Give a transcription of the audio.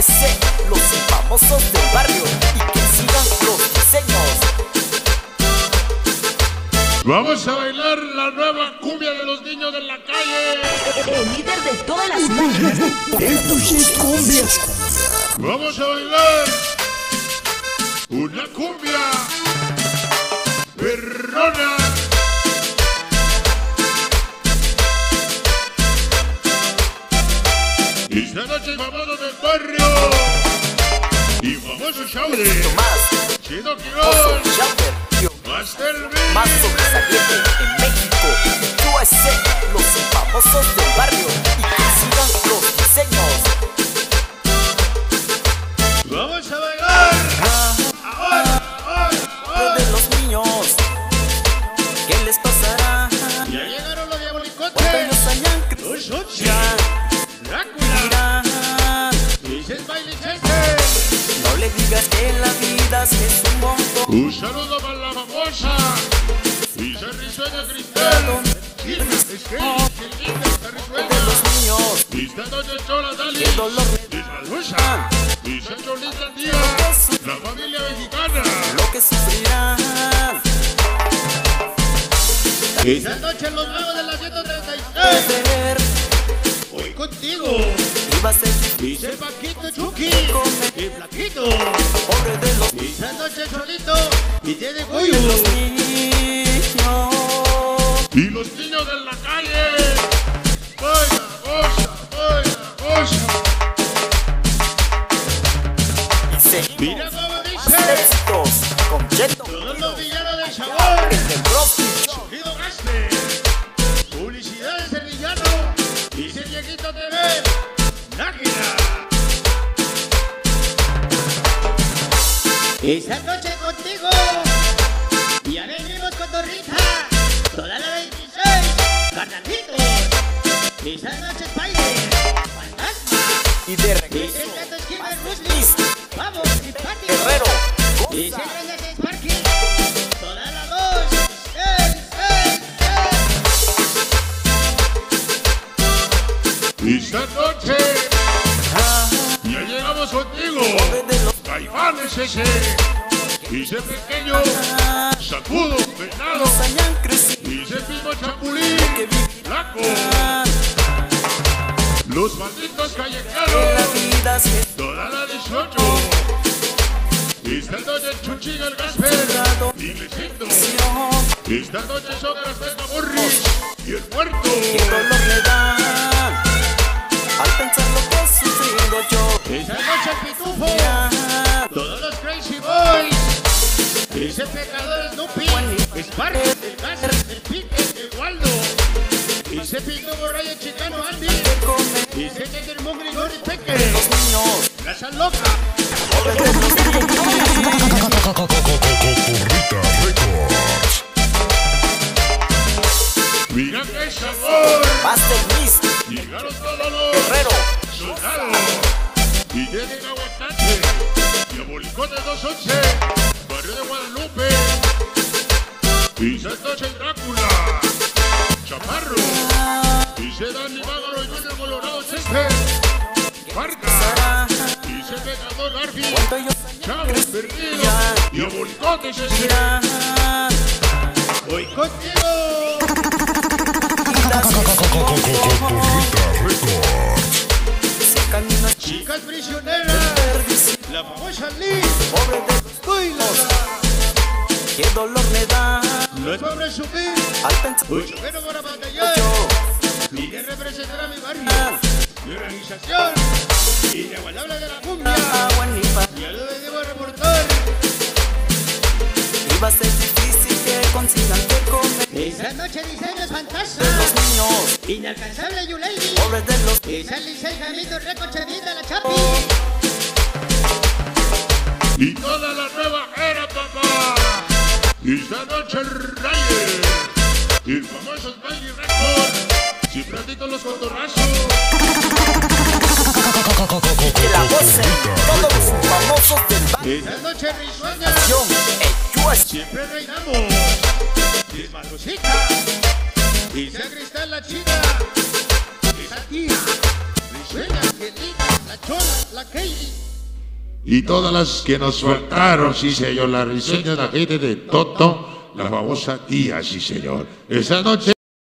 USA, los famosos del barrio y que sigan los diseños. Vamos a bailar la nueva cumbia de los niños de la calle. El líder de todas las máquinas. Esto sí es cumbia. Vamos a bailar una cumbia Y esta noche famosos del barrio y famoso Shawnee, Más, Chido Quirón, Master más B. sobresaliente en México. USA, los famosos del barrio y que sigan los diseños. Vamos a bailar ahora, ahora, ahora. De los niños, ¿qué les pasará? Ya llegaron los Cuando diabolicotes. ellos hayan Los ocho. No le digas que la vida sí es un montón. Un saludo para la famosa. Dice Risueña Cristal. Dice es que que linda está de Risueña. los niños. Dice Doña Chola Dali. Dolor me Dice Alhusa. Dice Cholita Díaz. La familia mexicana. lo que sufrirán. Esta noche los magos de la 136. Ver, Hoy contigo. Iba a ser Dice Paquito Chucky. Y Flaquito. pobre de los Esta noche solito. Y tiene de cuello. los niños. Y los niños de la calle. Oiga, osa, oiga, osa. Y seguimos Mira cómo dice. éxitos con Cheto, Todos los villanos del sabor. el de Frosty, Sonido Gaste. Publicidades del villano. Dice Dieguito TV. Esa noche contigo y ya venimos con Torrita, toda la 26, carnalitos. Esa noche es baile, fantasma. y de regreso Muslim, vamos, simpático. Guerrero, seis. Esta noche. Ya llegamos contigo. De Caifanes ese. Dice pequeño. Sacudo. Venado. Dice el mismo chapulín. Flaco. Los malditos callejeros. Toda la 18. Esta noche Chuchín el Gasper. Iglesito. Esta noche son las Venga Morris. Y el muerto. Boys. Ese pecador Snoopy. Spark. El Gasper. El Pique. El Waldo. Ese Pinto Borrayo Chicano Andy. Dice que el Mugri Gori Peque. La San Loca. Mira qué sabor. Master Miss, Llegaron todos los Guerrero, soldados. Y tienen aguacate. 211. Barrio de Guadalupe. Dice Noche Drácula. Chaparro. Dice Dani Mágaro y Junior Colorado Chester. Marca. Dice Pecador ellos Chavos perdidos. Diabolicotes ese. irán, Hoy contigo. Chicas prisioneras. La famosa Liz. Qué dolor me da No es pobre subir. al pensar Mucho menos para batallar. Vine a representar a mi barrio. Mi organización. Inigualable de la cumbia. Ni pa- Ya lo debo reportar. Iba a ser difícil que consigan que comer Esa noche diseños de fantasma, los niños, inalcanzable you lady. pobres de los Esa Licey Jamito Recochadita la Chapi. Y Y esta noche Rayer. Y el famoso Smiley Record. Siempre atento los cotorrazos. que la gocen todos los famosos del barrio. Esta noche risueña. Siempre reinamos. Y es Marcosita. Y se cristal la china. Esa tía. Risueña, Angelita, la chola, la la Katie. Y todas las que nos faltaron, sí señor, la reseña de la gente de Toto, la famosa tía, sí señor. Esta noche...